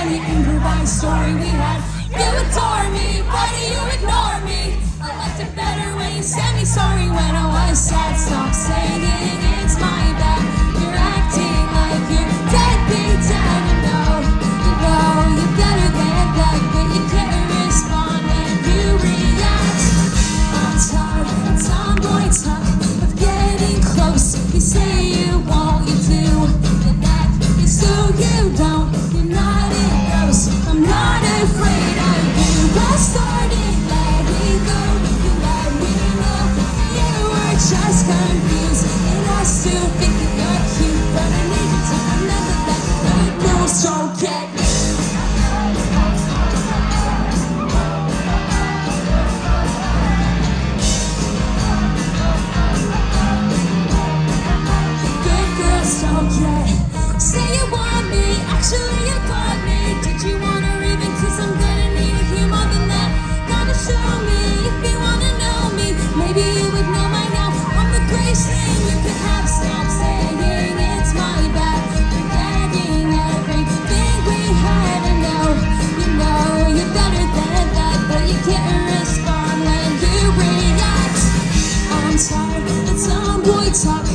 and you story we had. You adore me, why do you ignore me? I liked it better when you said me sorry when I was sad. Stop saying it's my bad. socks.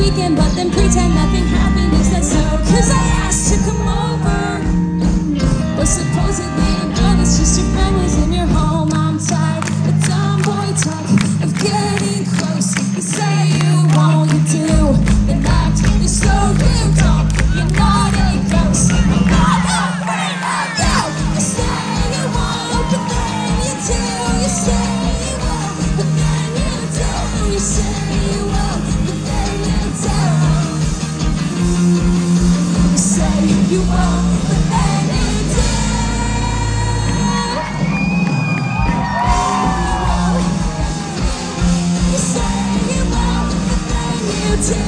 weekend, but then pretend nothing happened. Is that so? Cause I asked to come over, but supposedly another.